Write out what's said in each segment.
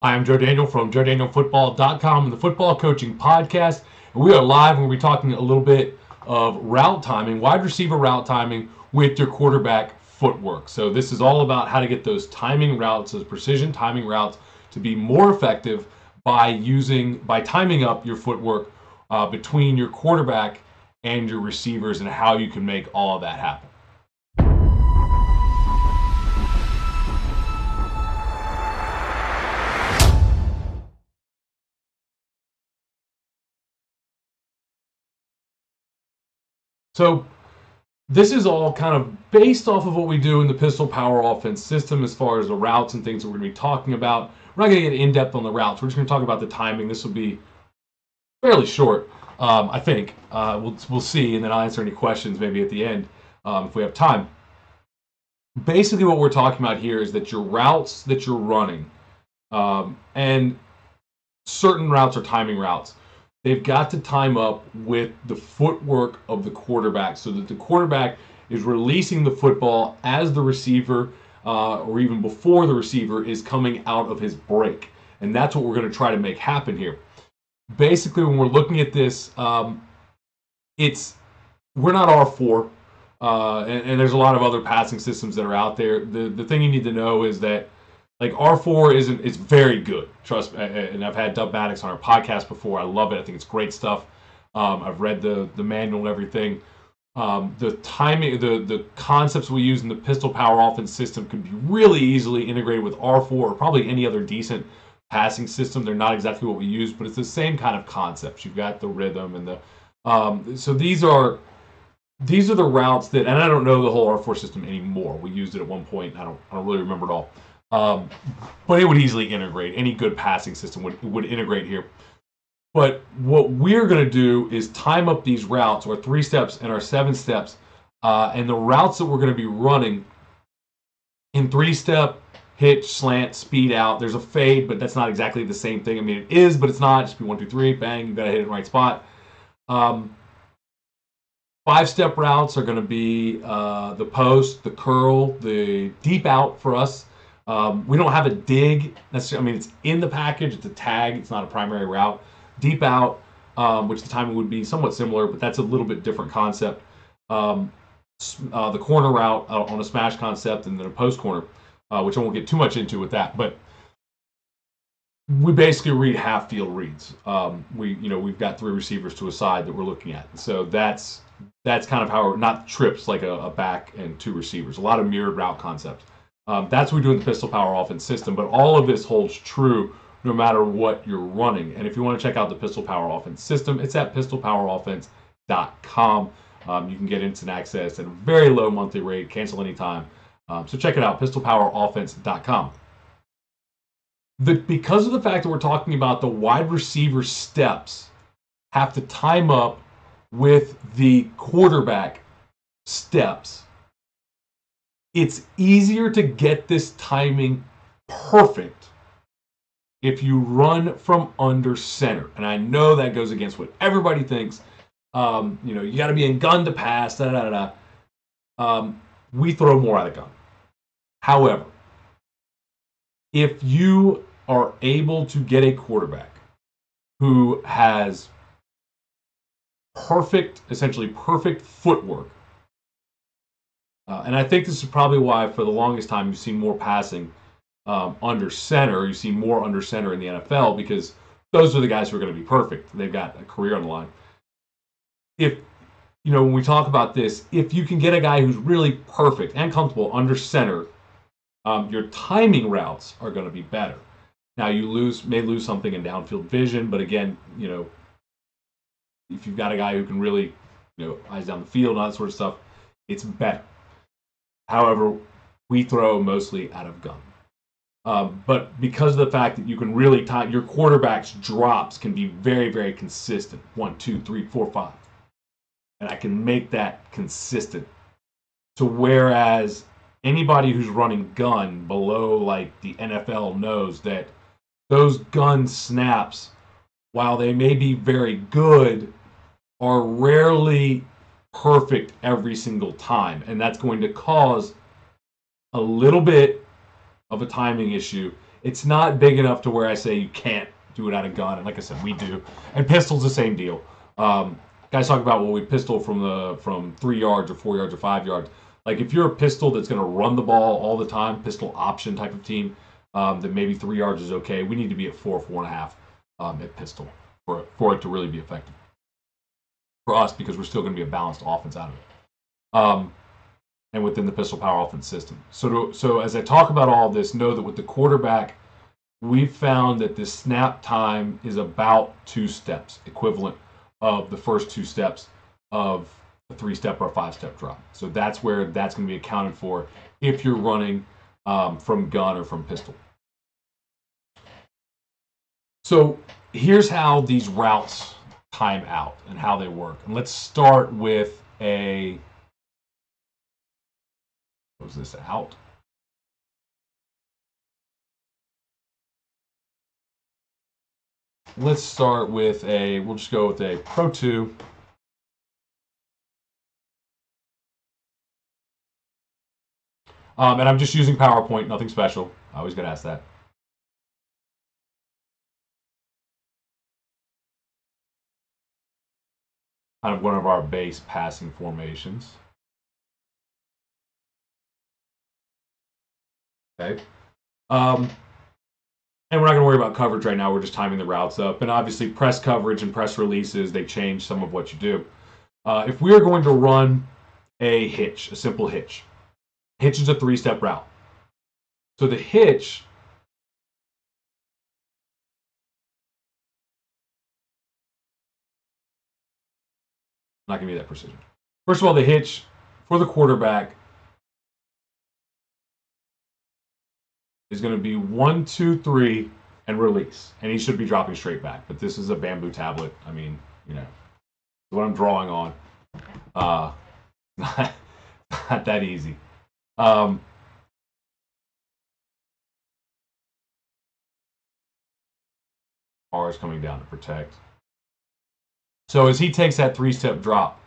I am Joe Daniel from JoeDanielFootball.com and the Football Coaching Podcast. And we are live and we'll be talking a little bit of route timing, wide receiver route timing with your quarterback footwork. So this is all about how to get those timing routes, those precision timing routes, to be more effective by using by timing up your footwork uh, between your quarterback and your receivers, and how you can make all of that happen. So this is all kind of based off of what we do in the pistol power offense system as far as the routes and things that we're going to be talking about. We're not going to get in depth on the routes. We're just going to talk about the timing. This will be fairly short, um, I think. Uh, we'll, we'll see, and then I'll answer any questions maybe at the end um, if we have time. Basically, what we're talking about here is that your routes that you're running, um, and certain routes are timing routes they've got to time up with the footwork of the quarterback so that the quarterback is releasing the football as the receiver uh, or even before the receiver is coming out of his break. And that's what we're going to try to make happen here. Basically, when we're looking at this, um, it's we're not R4, uh, and, and, there's a lot of other passing systems that are out there. The the thing you need to know is that like R4 isn't it's very good. Trust me, and I've had Dub Maddox on our podcast before. I love it. I think it's great stuff. Um, I've read the the manual and everything. Um, the timing, the the concepts we use in the pistol power offense system can be really easily integrated with R4 or probably any other decent passing system. They're not exactly what we use, but it's the same kind of concepts. You've got the rhythm and the um, so these are these are the routes that, and I don't know the whole R4 system anymore. We used it at one point. I don't I don't really remember it all. Um, but it would easily integrate. Any good passing system would would integrate here. But what we're going to do is time up these routes, our three steps and our seven steps, uh, and the routes that we're going to be running in three step, hitch, slant, speed out. There's a fade, but that's not exactly the same thing. I mean, it is, but it's not. Just be one, two, three, bang, you got to hit it in the right spot. Um, five step routes are going to be uh, the post, the curl, the deep out for us um, we don't have a dig necessarily. I mean, it's in the package. It's a tag. It's not a primary route. Deep out, um, which the timing would be somewhat similar, but that's a little bit different concept. Um, uh, the corner route uh, on a smash concept, and then a post corner, uh, which I won't get too much into with that. But we basically read half field reads. Um, we, you know, we've got three receivers to a side that we're looking at. So that's that's kind of how not trips like a, a back and two receivers. A lot of mirrored route concepts. Um, that's what we do in the pistol power offense system. But all of this holds true no matter what you're running. And if you want to check out the pistol power offense system, it's at pistolpoweroffense.com. Um, you can get instant access at a very low monthly rate, cancel anytime. Um, so check it out, pistolpoweroffense.com. The, because of the fact that we're talking about the wide receiver steps have to time up with the quarterback steps it's easier to get this timing perfect if you run from under center. And I know that goes against what everybody thinks. Um, you know, you got to be in gun to pass, da da da da. Um, we throw more out of gun. However, if you are able to get a quarterback who has perfect, essentially perfect footwork, uh, and I think this is probably why, for the longest time, you've seen more passing um, under center. You see more under center in the NFL because those are the guys who are going to be perfect. They've got a career on the line. If you know when we talk about this, if you can get a guy who's really perfect and comfortable under center, um, your timing routes are going to be better. Now you lose may lose something in downfield vision, but again, you know, if you've got a guy who can really, you know, eyes down the field all that sort of stuff, it's better. However, we throw mostly out of gun. Um, but because of the fact that you can really time your quarterback's drops can be very, very consistent one, two, three, four, five. And I can make that consistent. So, whereas anybody who's running gun below like the NFL knows that those gun snaps, while they may be very good, are rarely perfect every single time. And that's going to cause a little bit of a timing issue It's not big enough to where I say you can't do it out of gun. And like I said, we do. And pistol's the same deal. Um, guys talk about well, we pistol from the from three yards or four yards or five yards. Like if you're a pistol that's going to run the ball all the time, pistol option type of team, um, then maybe three yards is okay. We need to be at four, four and a half um, at pistol for for it to really be effective for us because we're still going to be a balanced offense out of it. Um, and within the pistol power offense system. So, to, so as I talk about all this, know that with the quarterback, we've found that the snap time is about two steps, equivalent of the first two steps of a three step or a five step drop. So that's where that's going to be accounted for if you're running um, from gun or from pistol. So here's how these routes time out and how they work. And let's start with a close this out. Let's start with a, we'll just go with a Pro 2. Um, and I'm just using PowerPoint, nothing special. I always get asked that. Of one of our base passing formations. Okay. Um, and we're not going to worry about coverage right now. We're just timing the routes up. And obviously, press coverage and press releases, they change some of what you do. Uh, if we are going to run a hitch, a simple hitch, hitch is a three step route. So the hitch not going to be that precision. First of all, the hitch for the quarterback is going to be one, two, three, and release. And he should be dropping straight back. But this is a bamboo tablet. I mean, you know, what I'm drawing on. Uh, not, not that easy. Um, R is coming down to protect. So as he takes that three-step drop,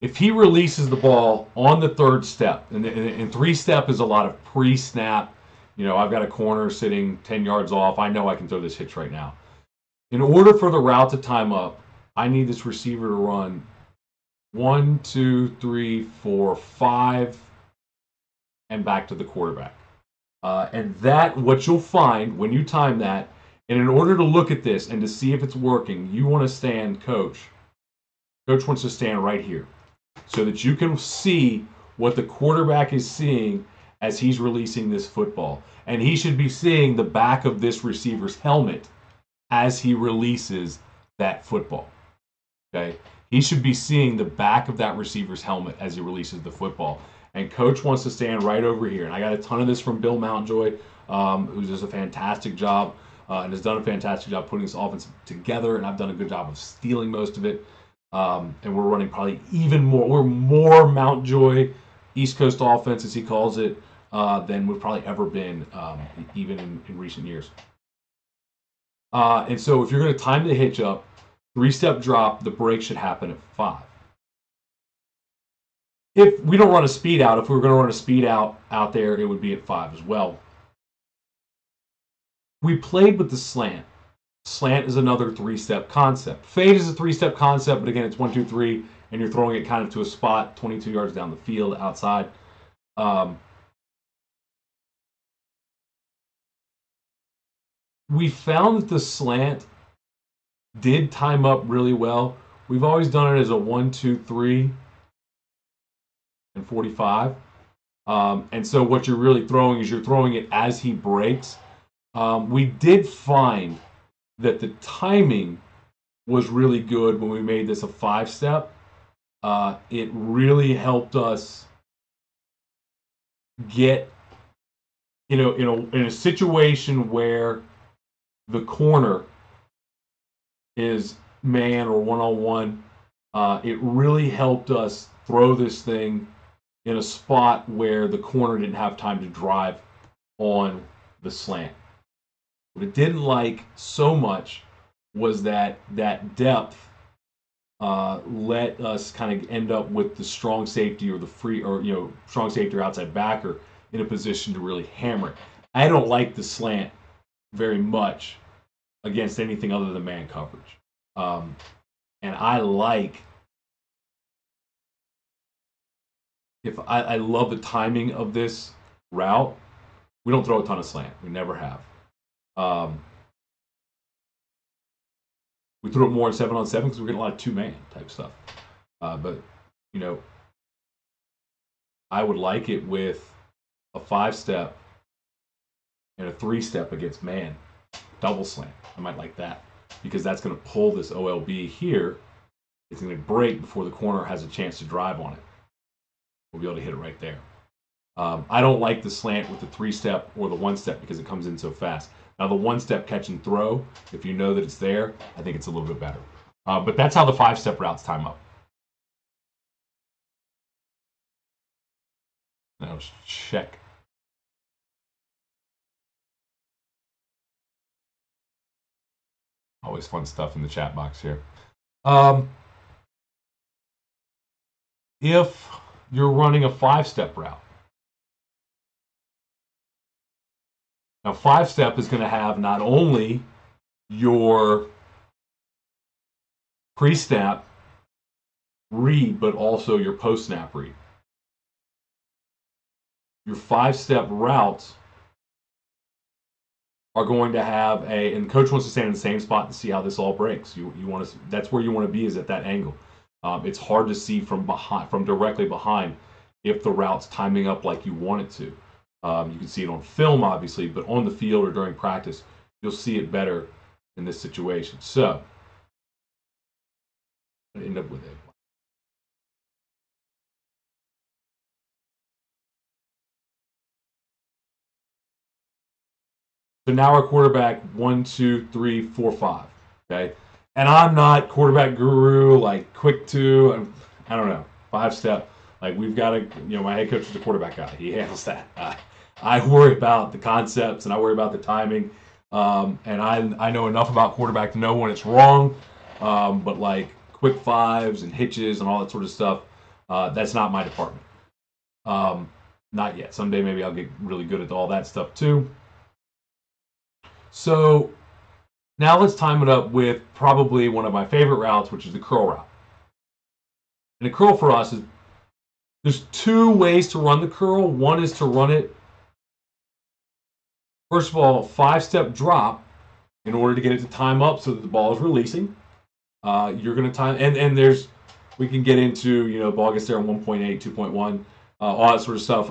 if he releases the ball on the third step, and, and three step is a lot of pre-snap you know, I've got a corner sitting 10 yards off. I know I can throw this hitch right now. In order for the route to time up, I need this receiver to run one, two, three, four, five, and back to the quarterback. Uh, and that, what you'll find when you time that, and in order to look at this and to see if it's working, you want to stand coach. Coach wants to stand right here so that you can see what the quarterback is seeing as he's releasing this football. And he should be seeing the back of this receiver's helmet as he releases that football. Okay? He should be seeing the back of that receiver's helmet as he releases the football. And coach wants to stand right over here. And I got a ton of this from Bill Mountjoy, um, who does a fantastic job uh, and has done a fantastic job putting this offense together. And I've done a good job of stealing most of it. Um, and we're running probably even more. We're more Mountjoy East Coast offense, as he calls it, uh, than we've probably ever been, um, even in, in, recent years. Uh, and so if you're going to time the hitch up, three step drop, the break should happen at five. If we don't run a speed out, if we were going to run a speed out out there, it would be at five as well. We played with the slant. Slant is another three step concept. Fade is a three step concept, but again, it's one, two, three, and you're throwing it kind of to a spot 22 yards down the field outside. Um, we found that the slant did time up really well. We've always done it as a one, two, three, and 45. Um, and so what you're really throwing is you're throwing it as he breaks. Um, we did find that the timing was really good when we made this a five step. Uh, it really helped us get, you know, in a, in a situation where the corner is man or one on one. It really helped us throw this thing in a spot where the corner didn't have time to drive on the slant. What it didn't like so much was that that depth uh, let us kind of end up with the strong safety or the free or you know strong safety or outside backer in a position to really hammer. I don't like the slant very much against anything other than man coverage. Um, and I like if I, I love the timing of this route. We don't throw a ton of slant. We never have. Um, we threw it more in seven on seven because we're getting a lot of two man type stuff. Uh, but you know, I would like it with a five step and a three step against man, double slant. I might like that because that's going to pull this OLB here. It's going to break before the corner has a chance to drive on it. We'll be able to hit it right there. Um, I don't like the slant with the three step or the one step because it comes in so fast. Now, the one step catch and throw, if you know that it's there, I think it's a little bit better. Uh, but that's how the five step routes time up. Now, check. Always fun stuff in the chat box here. Um, if you're running a five step route, Now, five step is going to have not only your pre snap read, but also your post snap read. Your five step routes are going to have a, and coach wants to stand in the same spot to see how this all breaks. You, you want to, that's where you want to be is at that angle. Um, it's hard to see from behind, from directly behind if the route's timing up like you want it to. Um, you can see it on film, obviously, but on the field or during practice, you'll see it better in this situation. So, I end up with it. So now our quarterback one, two, three, four, five. Okay, and I'm not quarterback guru like quick two. I don't know five step. Like we've got to, you know, my head coach is a quarterback guy. He handles that. Uh, I worry about the concepts and I worry about the timing. Um, and I I know enough about quarterback to know when it's wrong. Um, but like quick fives and hitches and all that sort of stuff, uh, that's not my department. Um, not yet. Someday maybe I'll get really good at all that stuff too. So now let's time it up with probably one of my favorite routes, which is the curl route. And the curl for us is there's two ways to run the curl. One is to run it First of all, five step drop in order to get it to time up so that the ball is releasing. Uh, you're going to time, and, and there's, we can get into, you know, ball gets there on 1.8, 2.1, uh, all that sort of stuff.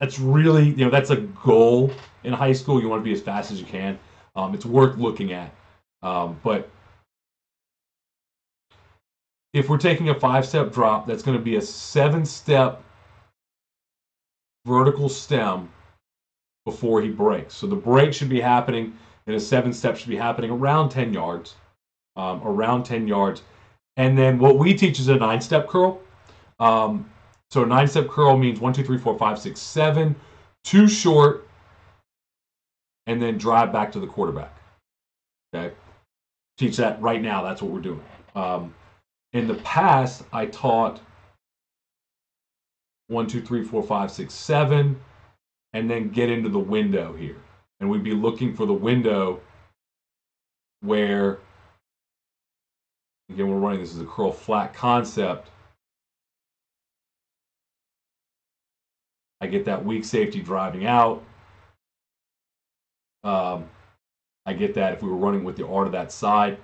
That's really, you know, that's a goal in high school. You want to be as fast as you can. Um, it's worth looking at. Um, but if we're taking a five step drop, that's going to be a seven step vertical stem before he breaks. So the break should be happening and a seven step should be happening around 10 yards, um, around 10 yards. And then what we teach is a nine step curl. Um, so a nine step curl means one, two, three, four, five, six, seven, two short, and then drive back to the quarterback. Okay. Teach that right now. That's what we're doing. Um, in the past, I taught one, two, three, four, five, six, seven, and then get into the window here. And we'd be looking for the window where, again, we're running this as a curl flat concept. I get that weak safety driving out. Um, I get that if we were running with the R to that side,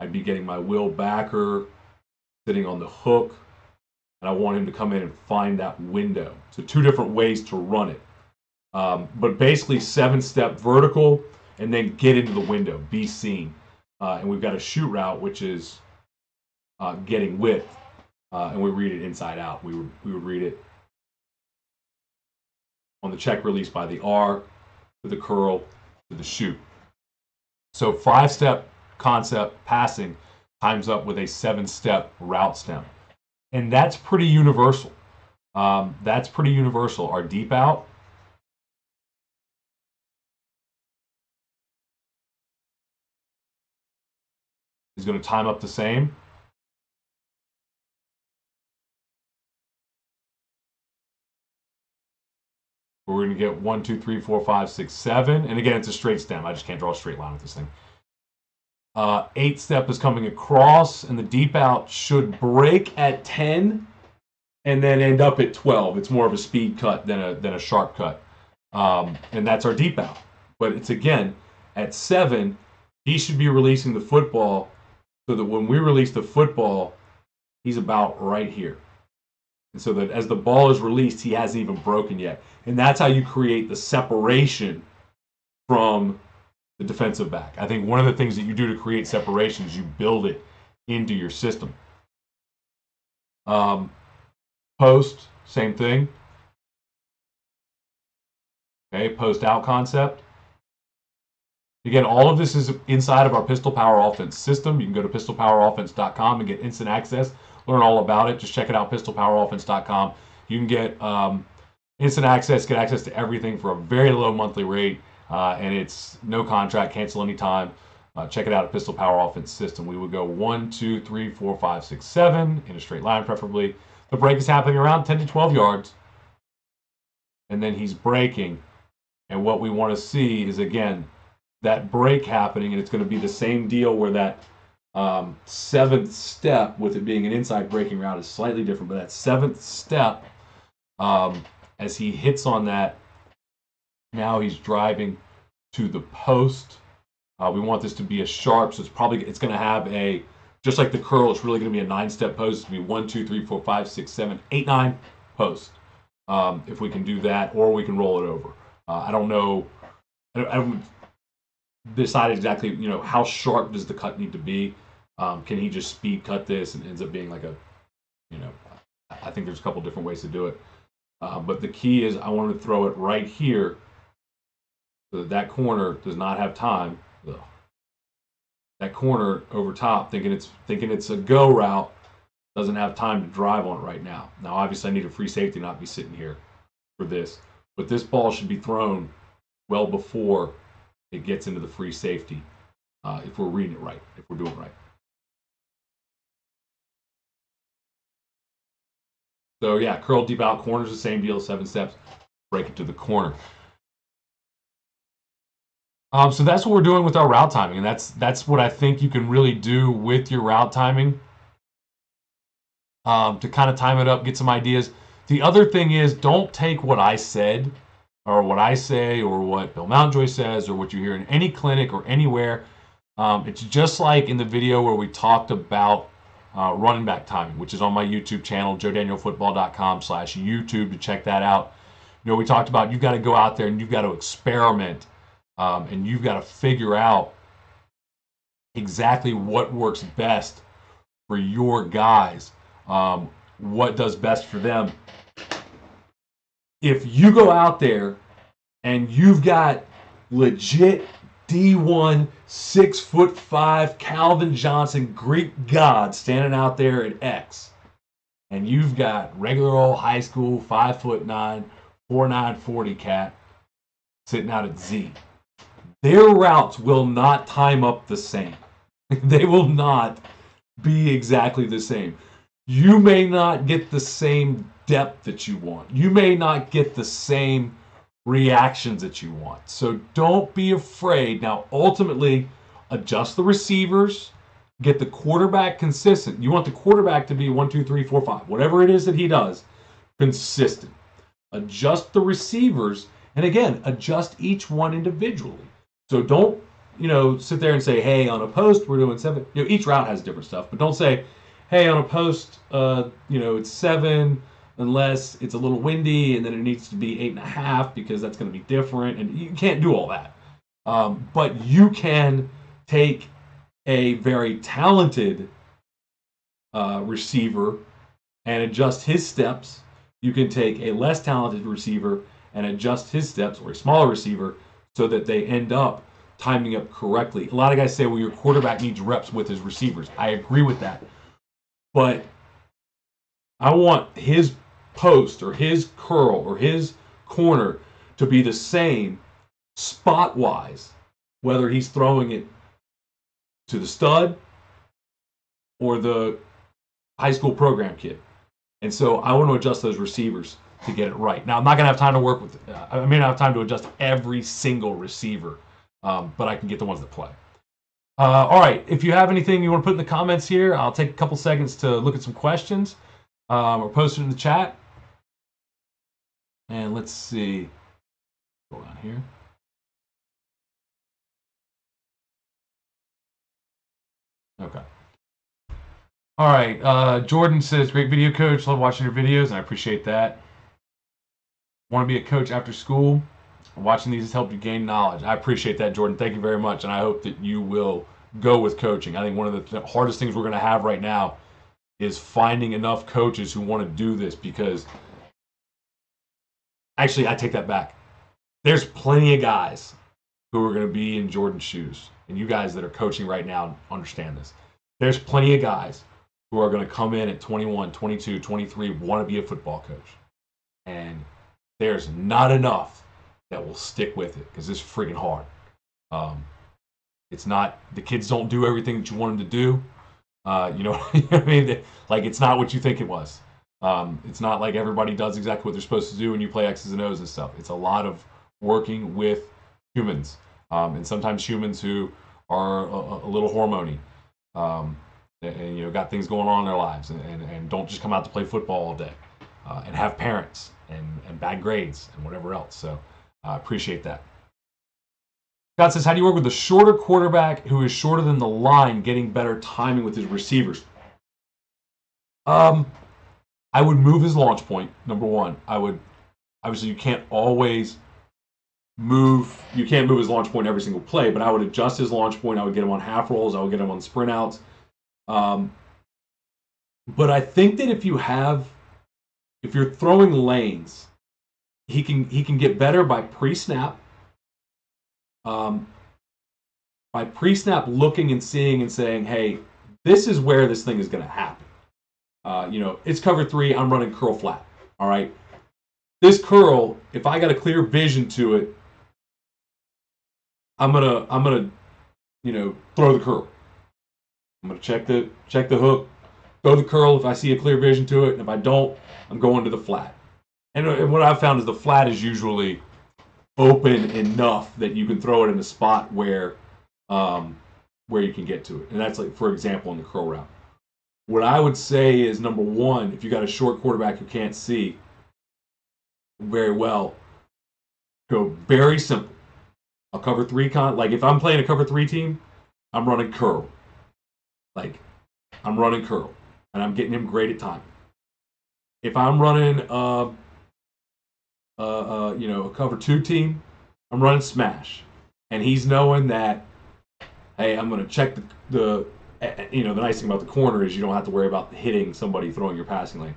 I'd be getting my will backer sitting on the hook, and I want him to come in and find that window. So two different ways to run it. Um, but basically, seven step vertical and then get into the window, be seen. Uh, and we've got a shoot route, which is uh, getting width. Uh, and we read it inside out. We would, we would read it on the check release by the R to the curl to the shoot. So five step concept passing times up with a seven step route stem. And that's pretty universal. Um, that's pretty universal. Our deep out is going to time up the same. We're we're going to get one, two, three, four, five, six, seven. And again, it's a straight stem. I just can't draw a straight line with this thing. Uh, eight step is coming across, and the deep out should break at 10 and then end up at 12. It's more of a speed cut than a, than a sharp cut. Um, and that's our deep out. But it's again, at seven, he should be releasing the football so that when we release the football, he's about right here. And so that as the ball is released, he hasn't even broken yet. And that's how you create the separation from the defensive back. I think one of the things that you do to create separation is you build it into your system. Um, post, same thing. Okay, post out concept. Again, all of this is inside of our Pistol Power Offense system. You can go to pistolpoweroffense.com and get instant access, learn all about it. Just check it out, pistolpoweroffense.com. You can get um, instant access, get access to everything for a very low monthly rate, uh, and it's no contract, cancel anytime. Uh, check it out at Pistol Power Offense System. We would go one, two, three, four, five, six, seven in a straight line, preferably. The break is happening around 10 to 12 yards, and then he's breaking. And what we want to see is again that break happening, and it's going to be the same deal where that um, seventh step, with it being an inside breaking route, is slightly different. But that seventh step, um, as he hits on that, now he's driving to the post. Uh, we want this to be a sharp, so it's probably it's going to have a just like the curl. It's really going to be a nine-step post. It's going to be one, two, three, four, five, six, seven, eight, nine post. Um, if we can do that, or we can roll it over. Uh, I don't know. I, I decide exactly, you know, how sharp does the cut need to be? Um, can he just speed cut this and ends up being like a, you know, I think there's a couple different ways to do it. Uh, but the key is I want to throw it right here so that that corner does not have time. Ugh. That corner over top, thinking it's thinking it's a go route, doesn't have time to drive on it right now. Now, obviously, I need a free safety, not be sitting here for this. But this ball should be thrown well before it gets into the free safety uh, if we're reading it right, if we're doing right. So yeah, curl deep out corners, the same deal, seven steps, break it to the corner. Um, so that's what we're doing with our route timing, and that's that's what I think you can really do with your route timing um, to kind of time it up, get some ideas. The other thing is, don't take what I said or what I say or what Bill Mountjoy says or what you hear in any clinic or anywhere. Um, it's just like in the video where we talked about uh, running back timing, which is on my YouTube channel, joedanielfootball.com slash YouTube to check that out. You know, we talked about you've got to go out there and you've got to experiment um, and you've got to figure out exactly what works best for your guys, um, what does best for them if you go out there and you've got legit D1 six foot five Calvin Johnson Greek god standing out there at X, and you've got regular old high school five foot nine, four nine forty cat sitting out at Z. Their routes will not time up the same. they will not be exactly the same. You may not get the same depth that you want. You may not get the same reactions that you want. So don't be afraid. Now, ultimately, adjust the receivers, get the quarterback consistent. You want the quarterback to be one, two, three, four, five, whatever it is that he does, consistent. Adjust the receivers, and again, adjust each one individually. So don't, you know, sit there and say, hey, on a post, we're doing seven. You know, each route has different stuff, but don't say, hey, on a post, uh, you know, it's seven unless it's a little windy and then it needs to be eight and a half because that's going to be different. And you can't do all that. Um, but you can take a very talented uh, receiver and adjust his steps. You can take a less talented receiver and adjust his steps, or a smaller receiver, so that they end up timing up correctly. A lot of guys say, well, your quarterback needs reps with his receivers. I agree with that. But I want his post or his curl or his corner to be the same spot wise, whether he's throwing it to the stud or the high school program kid. And so I want to adjust those receivers to get it right. Now I'm not gonna have time to work with. Uh, I may not have time to adjust every single receiver, um, but I can get the ones that play. Uh, all right. If you have anything you want to put in the comments here, I'll take a couple seconds to look at some questions um, or post it in the chat. And let's see. Go on here. Okay. All right. Uh, Jordan says, "Great video coach. Love watching your videos, and I appreciate that. Want to be a coach after school? Watching these has helped you gain knowledge. I appreciate that, Jordan. Thank you very much, and I hope that you will go with coaching. I think one of the th- hardest things we're going to have right now is finding enough coaches who want to do this because actually, I take that back. There's plenty of guys who are going to be in Jordan's shoes, and you guys that are coaching right now understand this. There's plenty of guys who are going to come in at 21, 22, 23, want to be a football coach. And there's not enough that will stick with it because it's freaking hard. Um, it's not the kids don't do everything that you want them to do. Uh, you know, I mean, like it's not what you think it was. Um, it's not like everybody does exactly what they're supposed to do when you play X's and O's and stuff. It's a lot of working with humans, um, and sometimes humans who are a, a little hormony, um, and, and, you know, got things going on in their lives, and, and, and don't just come out to play football all day, uh, and have parents and, and bad grades and whatever else. So I uh, appreciate that. Scott says, How do you work with a shorter quarterback who is shorter than the line, getting better timing with his receivers? Um, I would move his launch point, number one. I would, obviously, you can't always move, you can't move his launch point every single play, but I would adjust his launch point. I would get him on half rolls, I would get him on sprint outs. Um, but I think that if you have, if you're throwing lanes, he can he can get better by pre-snap. Um, by pre-snap looking and seeing and saying, "Hey, this is where this thing is going to happen." Uh, you know, it's cover three. I'm running curl flat. All right. This curl, if I got a clear vision to it, I'm gonna I'm gonna, you know, throw the curl. I'm gonna check the check the hook, throw the curl if I see a clear vision to it, and if I don't, I'm going to the flat. And, and what I've found is the flat is usually open enough that you can throw it in a spot where um, where you can get to it. And that's like, for example, in the curl route. What I would say is number one, if you got a short quarterback who can't see very well, go very simple. I'll cover three con like if I'm playing a cover three team, I'm running curl. Like I'm running curl. And I'm getting him great at time. If I'm running uh, uh, uh, you know, a cover two team, I'm running smash, and he's knowing that, hey, I'm going to check the, the, you know, the nice thing about the corner is you don't have to worry about hitting somebody throwing your passing lane.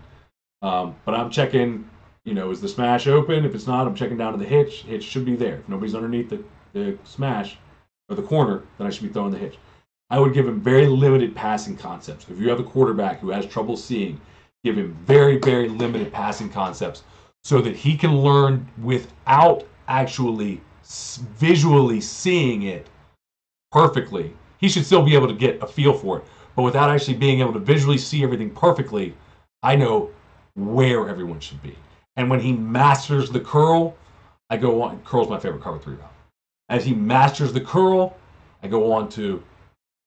Um, but I'm checking, you know, is the smash open? If it's not, I'm checking down to the hitch. Hitch should be there. If nobody's underneath the, the smash or the corner, then I should be throwing the hitch. I would give him very limited passing concepts. If you have a quarterback who has trouble seeing, give him very, very limited passing concepts so that he can learn without actually visually seeing it perfectly. He should still be able to get a feel for it, but without actually being able to visually see everything perfectly, I know where everyone should be. And when he masters the curl, I go on. Curl's my favorite cover three route. As he masters the curl, I go on to,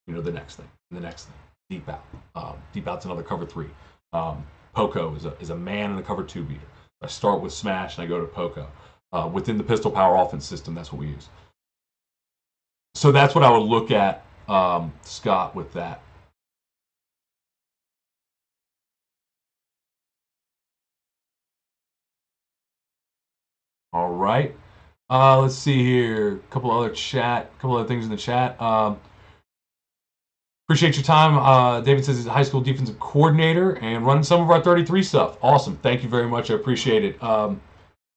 you know, the next thing, the next thing, deep out. Um, deep out's another cover three. Um, Poco is a, is a man in the cover two beater. I start with Smash and I go to Poco. Uh, within the pistol power offense system, that's what we use. So that's what I would look at, um, Scott, with that. All right. Uh, let's see here. A couple other chat, a couple other things in the chat. Um, Appreciate your time. Uh, David says he's a high school defensive coordinator and running some of our 33 stuff. Awesome. Thank you very much. I appreciate it. Um,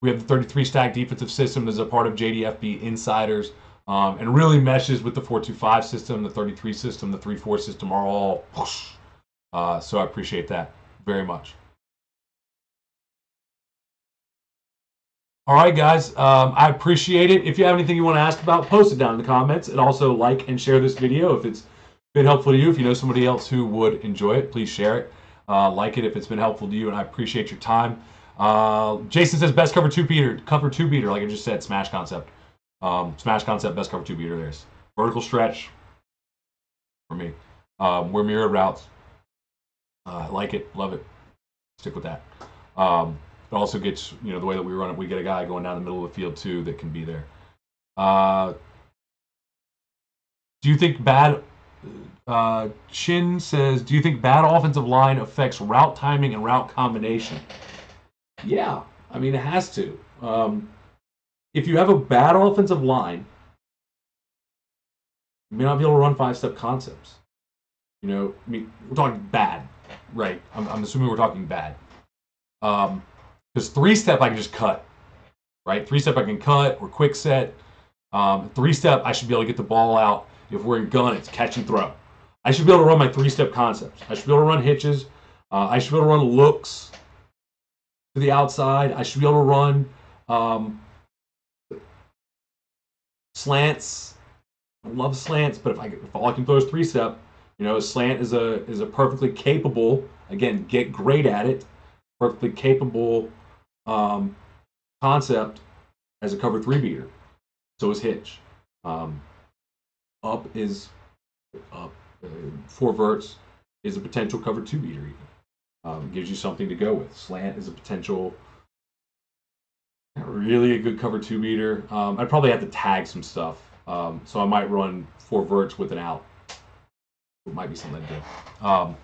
we have the 33 stack defensive system as a part of JDFB Insiders um, and really meshes with the 425 system, the 33 system, the 34 system are all. Uh, so I appreciate that very much. All right, guys. Um, I appreciate it. If you have anything you want to ask about, post it down in the comments and also like and share this video if it's been helpful to you, if you know somebody else who would enjoy it, please share it. Uh, like it if it's been helpful to you, and I appreciate your time. Uh, Jason says best cover two beater, cover two beater, like I just said, smash concept. Um, smash concept, best cover two beater. There's vertical stretch for me. Um, we're mirrored routes. Uh, like it, love it. Stick with that. Um, it also gets you know the way that we run it. We get a guy going down the middle of the field too that can be there. Uh, do you think bad? Uh, Chin says, do you think bad offensive line affects route timing and route combination? Yeah, I mean it has to. Um, if you have a bad offensive line, you may not be able to run five-step concepts. You know, I mean, we're talking bad, right? I'm, I'm assuming we're talking bad. Um, because three-step I can just cut, right? Three-step I can cut or quick set. Um, three-step I should be able to get the ball out. If we're in gun, it's catch and throw. I should be able to run my three-step concepts. I should be able to run hitches. Uh, I should be able to run looks to the outside. I should be able to run um, slants. I love slants, but if I if all I can throw is three step, you know, a slant is a is a perfectly capable. Again, get great at it. Perfectly capable um, concept as a cover three beater. So is hitch. Um, up is up. Uh, four verts is a potential cover two beater. Even um, gives you something to go with. Slant is a potential really a good cover two beater. Um, I'd probably have to tag some stuff. Um, so I might run four verts with an out. It might be something to do. Um,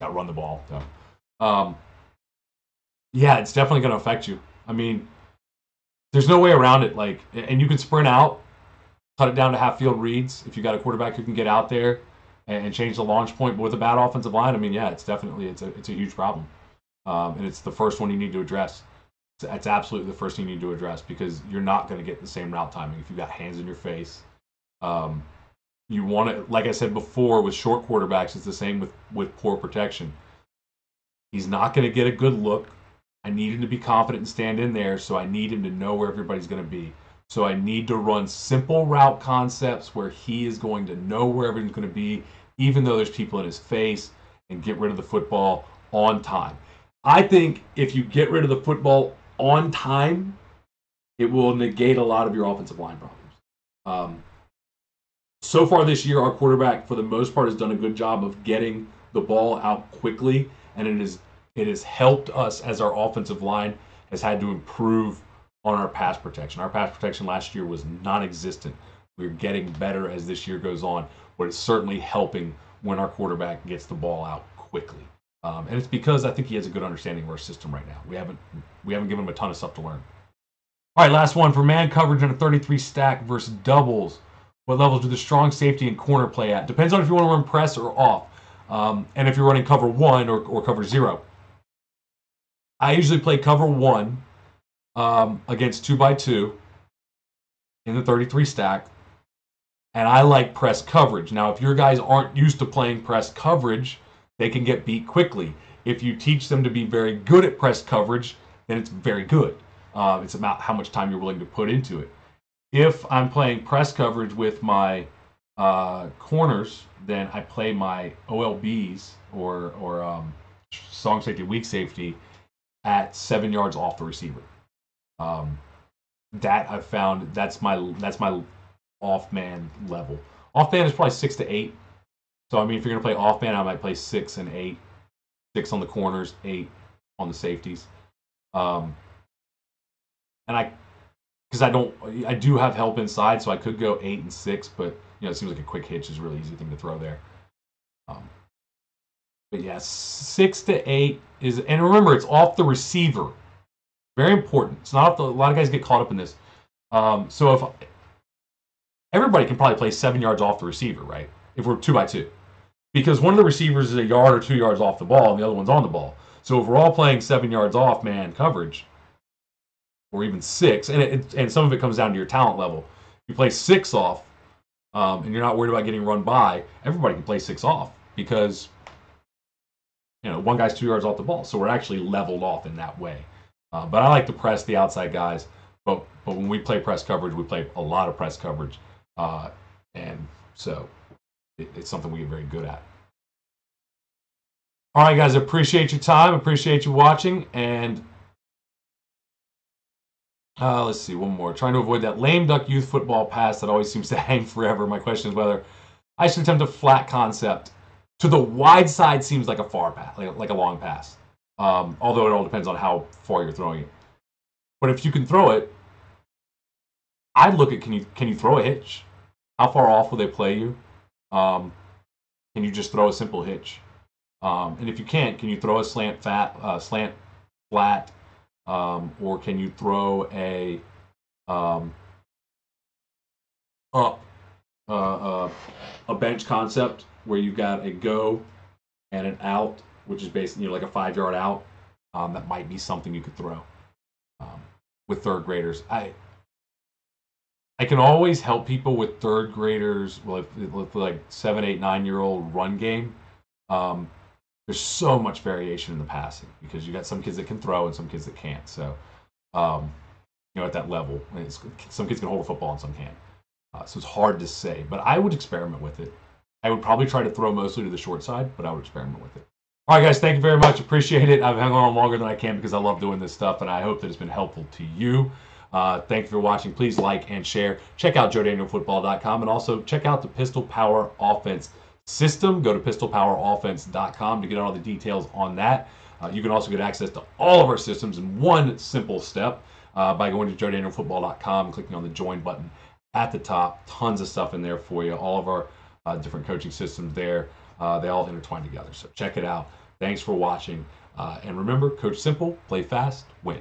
run the ball though. Um, yeah, it's definitely gonna affect you. I mean, there's no way around it. Like, and you can sprint out, cut it down to half field reads if you got a quarterback who can get out there and, change the launch point. But with a bad offensive line, I mean, yeah, it's definitely it's a it's a huge problem, um, and it's the first one you need to address. That's absolutely the first thing you need to address because you're not going to get the same route timing if you've got hands in your face. Um, you want to, like I said before, with short quarterbacks, it's the same with with poor protection. He's not going to get a good look. I need him to be confident and stand in there, so I need him to know where everybody's going to be. So I need to run simple route concepts where he is going to know where everything's going to be, even though there's people in his face, and get rid of the football on time. I think if you get rid of the football on time, it will negate a lot of your offensive line problems. Um, so far this year, our quarterback, for the most part, has done a good job of getting the ball out quickly, and it is it has helped us as our offensive line has had to improve on our pass protection. Our pass protection last year was non-existent. We're getting better as this year goes on, but it's certainly helping when our quarterback gets the ball out quickly. Um, and it's because I think he has a good understanding of our system right now. We haven't we haven't given him a ton of stuff to learn. All right, last one for man coverage in a 33 stack versus doubles. What levels do the strong safety and corner play at? Depends on if you want to run press or off, um, and if you're running cover one or, or cover zero. I usually play cover one um, against two by two in the 33 stack, and I like press coverage. Now, if your guys aren't used to playing press coverage, they can get beat quickly. If you teach them to be very good at press coverage, then it's very good. Uh, it's about how much time you're willing to put into it. If I'm playing press coverage with my uh, corners, then I play my OLBs or or um, strong safety, weak safety at seven yards off the receiver. Um, that I've found that's my that's my off man level. Off man is probably six to eight so I mean, if you're gonna play off man, I might play six and eight, six on the corners, eight on the safeties. Um, and I, because I don't, I do have help inside, so I could go eight and six, but you know, it seems like a quick hitch is a really easy thing to throw there. Um, but yeah, six to eight is, and remember, it's off the receiver. Very important. It's not off the. A lot of guys get caught up in this. Um, so if everybody can probably play seven yards off the receiver, right? If we're two by two because one of the receivers is a yard or two yards off the ball, and the other one's on the ball. So if we're all playing seven yards off man coverage, or even six, and it, and some of it comes down to your talent level. You play six off, um, and you're not worried about getting run by. Everybody can play six off because you know one guy's two yards off the ball, so we're actually leveled off in that way. Uh, but I like to press the outside guys. But but when we play press coverage, we play a lot of press coverage, uh, and so it's something we get very good at. All right, guys, appreciate your time, appreciate you watching, and uh, let's see, one more. Trying to avoid that lame duck youth football pass that always seems to hang forever. My question is whether I should attempt a flat concept. To the wide side seems like a far pass, like, like a long pass. Um, although it all depends on how far you're throwing it. But if you can throw it, I'd look at can you can you throw a hitch? How far off will they play you? Um, can you just throw a simple hitch? Um, and if you can't, can you throw a slant fat, uh, slant flat, um, or can you throw a um, up uh, uh, a bench concept where you've got a go and an out, which is basically you know, like a five yard out? Um, that might be something you could throw um, with third graders. I I can always help people with third graders with, with like seven, eight, nine year old run game. Um, there's so much variation in the passing because you got some kids that can throw and some kids that can't. So, um, you know, at that level, some kids can hold a football and some can't. Uh, so it's hard to say, but I would experiment with it. I would probably try to throw mostly to the short side, but I would experiment with it. All right, guys, thank you very much. Appreciate it. I've hung on longer than I can because I love doing this stuff, and I hope that it's been helpful to you. Uh, thank you for watching. Please like and share. Check out joedanielfootball.com and also check out the Pistol Power Offense system. Go to pistolpoweroffense.com to get all the details on that. Uh, you can also get access to all of our systems in one simple step uh, by going to joedanielfootball.com clicking on the join button at the top. Tons of stuff in there for you. All of our uh, different coaching systems there. Uh, they all intertwine together. So check it out. Thanks for watching. Uh, and remember, coach simple, play fast, win.